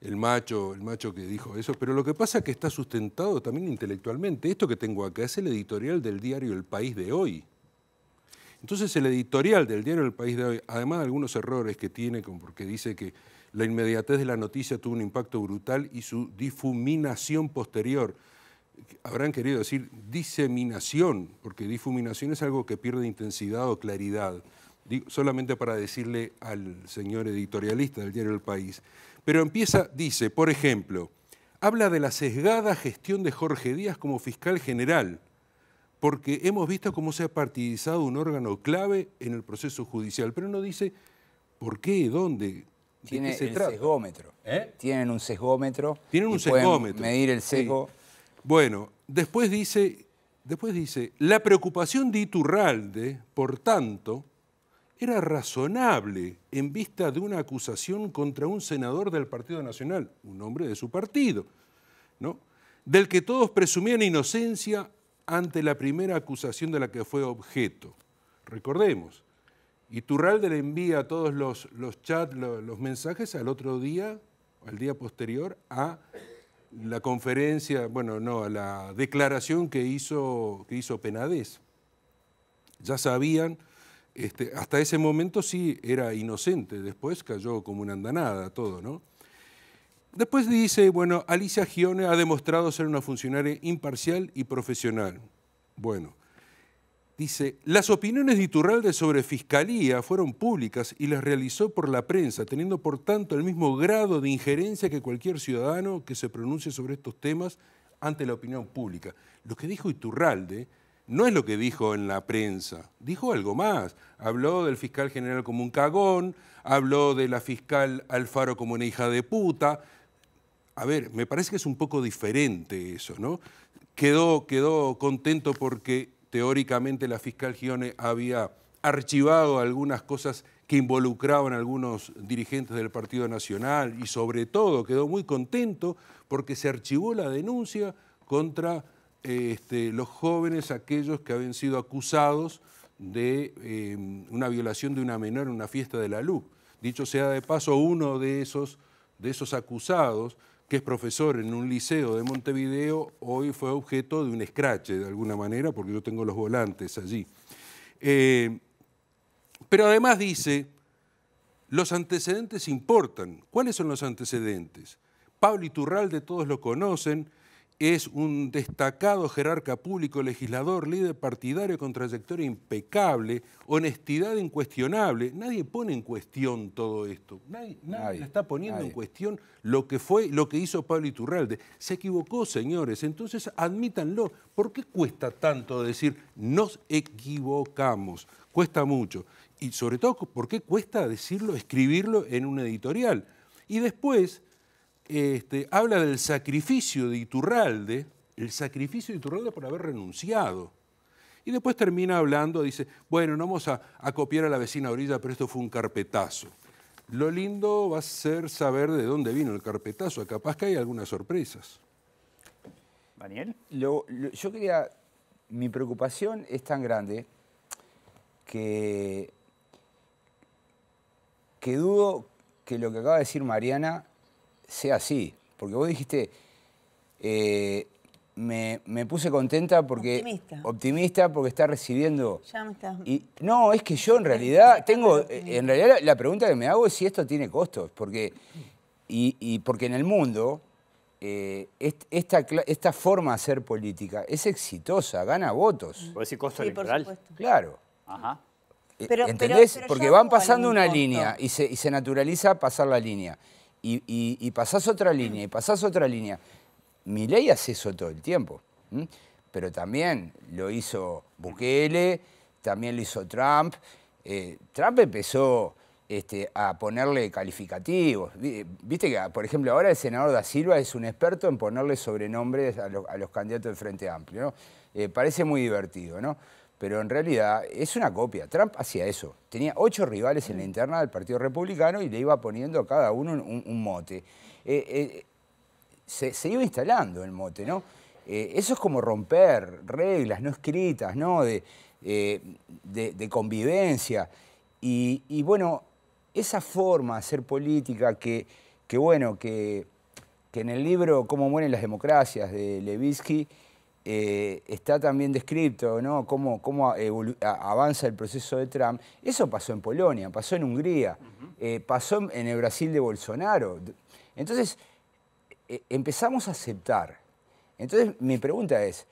el macho, el macho que dijo eso, pero lo que pasa es que está sustentado también intelectualmente. Esto que tengo acá es el editorial del diario El País de hoy. Entonces el editorial del diario El País de hoy, además de algunos errores que tiene, porque dice que la inmediatez de la noticia tuvo un impacto brutal y su difuminación posterior, habrán querido decir diseminación, porque difuminación es algo que pierde intensidad o claridad. solamente para decirle al señor editorialista del diario El País, pero empieza, dice, por ejemplo, habla de la sesgada gestión de Jorge Díaz como fiscal general. porque hemos visto cómo se ha partidizado un órgano clave en el proceso judicial, pero no dice por qué, dónde. Tiene el sesgómetro. ¿Eh? Tienen un sesgómetro. Tienen un sesgómetro. Medir el sesgo. Bueno, después dice, después dice, la preocupación de Iturralde, por tanto, era razonable en vista de una acusación contra un senador del Partido Nacional, un hombre de su partido, ¿no? del que todos presumían inocencia ante la primera acusación de la que fue objeto. Recordemos, Iturralde le envía todos los, los chats, los, mensajes al otro día, al día posterior, a la conferencia, bueno, no, a la declaración que hizo, que hizo Penades. Ya sabían este, hasta ese momento sí era inocente, después cayó como una andanada todo, ¿no? Después dice, bueno, Alicia Gione ha demostrado ser una funcionaria imparcial y profesional. Bueno, dice, las opiniones de Iturralde sobre fiscalía fueron públicas y las realizó por la prensa, teniendo por tanto el mismo grado de injerencia que cualquier ciudadano que se pronuncie sobre estos temas ante la opinión pública. Lo que dijo Iturralde no es lo que dijo en la prensa, dijo algo más. Habló del fiscal general como un cagón, habló de la fiscal Alfaro como una hija de puta. A ver, me parece que es un poco diferente eso, ¿no? Quedó, quedó contento porque teóricamente la fiscal Gione había archivado algunas cosas que involucraban a algunos dirigentes del Partido Nacional y sobre todo quedó muy contento porque se archivó la denuncia contra este, los jóvenes, aquellos que habían sido acusados de em, una violación de una menor en una fiesta de la luz. Dicho sea de paso, uno de esos, de esos acusados, que es profesor en un liceo de Montevideo, hoy fue objeto de un escrache de alguna manera, porque yo tengo los volantes allí. Eh, pero además dice, los antecedentes importan. ¿Cuáles son los antecedentes? Pablo Iturralde, todos lo conocen, es un destacado jerarca público, legislador, líder partidario con trayectoria impecable, honestidad incuestionable. Nadie pone en cuestión todo esto. Nadie, está poniendo en cuestión lo que fue, lo que hizo Pablo Iturralde. Se equivocó, señores. Entonces admítanlo. ¿Por qué cuesta tanto decir nos equivocamos? Cuesta mucho. Y sobre todo, ¿por qué cuesta decirlo, escribirlo en un editorial? Y después este, habla del sacrificio de Iturralde, el sacrificio de Iturralde por haber renunciado. Y después termina hablando, dice, bueno, no vamos a, copiar a la vecina orilla, pero esto fue un carpetazo. Lo lindo va a ser saber de dónde vino el carpetazo. Capaz que hay algunas sorpresas. Daniel. yo quería, mi preocupación es tan grande que, que dudo que lo que acaba de decir Mariana sea así. Porque vos dijiste, eh, me, puse contenta porque... Optimista. Optimista porque está recibiendo... Ya me estás... Y, no, es que yo en realidad tengo... En realidad la pregunta que me hago es si esto tiene costos. Porque, y, porque en el mundo eh, esta, esta forma de hacer política es exitosa, gana votos. ¿Puede decir costo electoral? Claro. Ajá. Eh, ¿Entendés? porque van pasando una línea y se, y se naturaliza pasar la línea y, pasás otra línea, y pasás otra línea. Mi ley hace eso todo el tiempo. Pero también lo hizo Bukele, también lo hizo Trump. Eh, Trump empezó este, a ponerle calificativos. Viste que, por ejemplo, ahora el senador da Silva es un experto en ponerle sobrenombres a, los candidatos del Frente Amplio. Eh, parece muy divertido, ¿no? Pero en realidad es una copia. Trump hacía eso. Tenía ocho rivales en la interna del Partido Republicano y le iba poniendo a cada uno un, mote. Eh, eh, se, iba instalando el mote, ¿no? Eh, eso es como romper reglas no escritas, ¿no? De, convivencia. Y, bueno, esa forma de hacer política que, que bueno, que en el libro Cómo mueren las democracias de Levitsky, eh, está también descrito, ¿no? Cómo, cómo avanza el proceso de Trump. Eso pasó en Polonia, pasó en Hungría, eh, pasó en el Brasil de Bolsonaro. Entonces, eh, empezamos a aceptar. Entonces, mi pregunta es,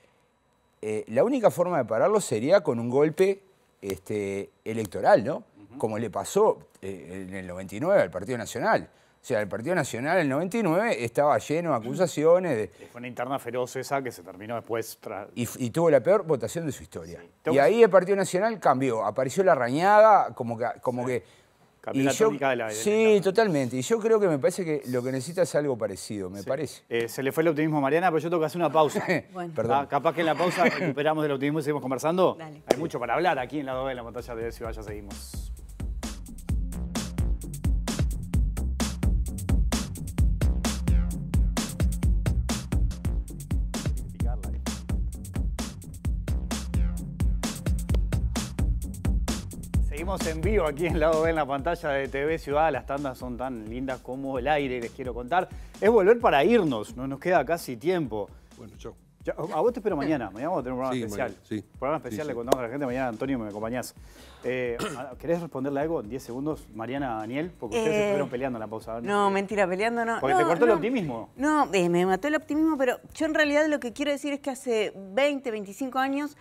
la única forma de pararlo sería con un golpe este, electoral, ¿no? Como le pasó en el 99 al Partido Nacional. O sea, el Partido Nacional en el 99 estaba lleno de acusaciones. Fue una interna feroz esa que se terminó después. Y, tuvo la peor votación de su historia. Y ahí el Partido Nacional cambió, apareció la rañada, como que... Como que y la yo, de la, Sí, totalmente. Y yo creo que me parece que lo que necesita es algo parecido, me parece. Eh, se le fue el optimismo a Mariana, pero yo tengo que hacer una pausa. Perdón. Ah, capaz que en la pausa recuperamos del optimismo y seguimos conversando. Hay mucho para hablar aquí en la 2 de la pantalla de Ciudad, ya seguimos. En vivo aquí en lado B en la pantalla de TV Ciudad. Las tandas son tan lindas como el aire, les quiero contar. Es volver para irnos, no nos queda casi tiempo. Bueno, chao. a vos te espero mañana. Mañana vamos a tener un programa especial. sí. Programa especial, le contamos a la gente. Mañana, Antonio, me acompañás. Eh, ¿Querés responderle algo en 10 segundos, Mariana, Daniel? Porque ustedes se eh, estuvieron peleando en la pausa. No, mentira, peleando no. Porque te cortó el optimismo. No, eh, me mató el optimismo, pero yo en realidad lo que quiero decir es que hace 20, 25 años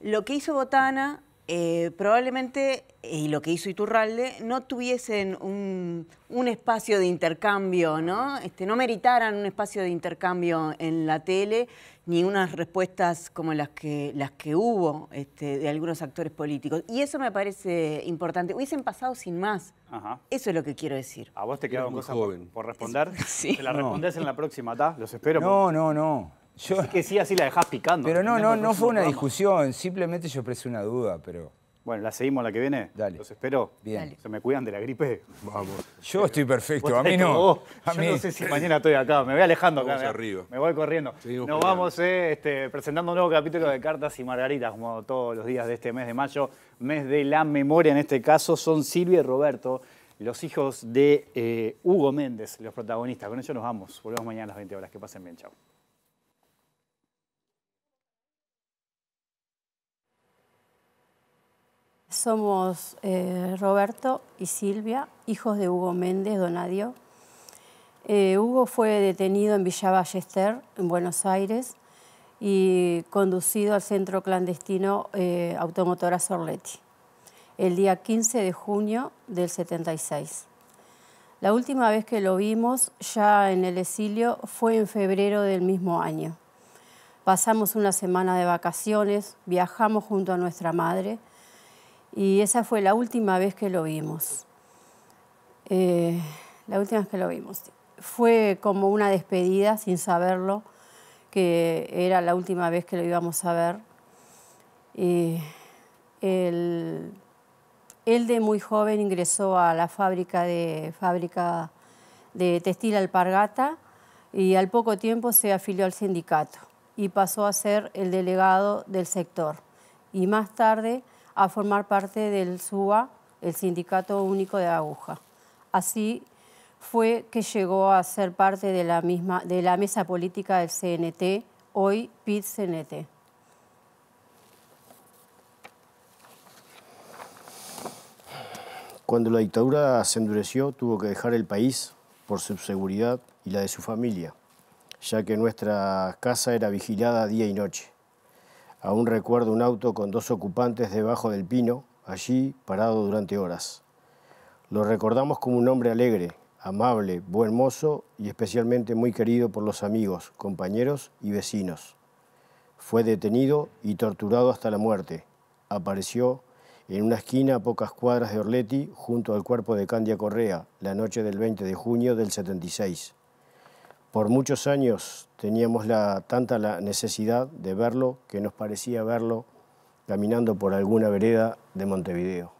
lo que hizo Botana eh, probablemente, y lo que hizo Iturralde, no tuviesen un, espacio de intercambio, ¿no? Este, no meritaran un espacio de intercambio en la tele, ni unas respuestas como las que, las que hubo este, de algunos actores políticos. Y eso me parece importante. Hubiesen pasado sin más. Eso es lo que quiero decir. ¿A vos te quedaron cosas por, responder? Sí. Te la respondés en la próxima, ¿tá? Los espero. No, no, no. Yo, que sí, así la dejás picando. Pero no, no, no fue una discusión, simplemente yo expresé una duda, pero... Bueno, ¿la seguimos la que viene? Dale. Los espero. Bien. ¿Se me cuidan de la gripe? Vamos. Yo estoy perfecto, a mí no. A mí... Yo no sé si mañana estoy acá, me voy alejando vamos acá. arriba. Me voy corriendo. Nos vamos eh, este, presentando un nuevo capítulo de Cartas y Margaritas, como todos los días de este mes de mayo, mes de la memoria. En este caso son Silvia y Roberto, los hijos de eh, Hugo Méndez, los protagonistas. Con ellos nos vamos. Volvemos mañana a las 20 horas. Que pasen bien. Chao. Somos eh, Roberto y Silvia, hijos de Hugo Méndez Donadio. Eh, Hugo fue detenido en Villa Ballester, en Buenos Aires, y conducido al centro clandestino eh, Automotora Sorletti, el día 15 de junio del 76. La última vez que lo vimos, ya en el exilio, fue en febrero del mismo año. Pasamos una semana de vacaciones, viajamos junto a nuestra madre, y esa fue la última vez que lo vimos. Eh, la última vez que lo vimos. Fue como una despedida sin saberlo, que era la última vez que lo íbamos a ver. él, de muy joven ingresó a la fábrica de, fábrica de textil Alpargata y al poco tiempo se afilió al sindicato y pasó a ser el delegado del sector. Y más tarde a formar parte del SUA, el Sindicato Único de Aguja. Así fue que llegó a ser parte de la, misma, de la mesa política del CNT, hoy PIT-CNT. Cuando la dictadura se endureció, tuvo que dejar el país por su seguridad y la de su familia, ya que nuestra casa era vigilada día y noche. Aún recuerdo un auto con dos ocupantes debajo del pino, allí parado durante horas. Lo recordamos como un hombre alegre, amable, buen mozo y especialmente muy querido por los amigos, compañeros y vecinos. Fue detenido y torturado hasta la muerte. Apareció en una esquina a pocas cuadras de Orleti junto al cuerpo de Candia Correa la noche del 20 de junio del 76. Por muchos años teníamos la, tanta la necesidad de verlo que nos parecía verlo caminando por alguna vereda de Montevideo.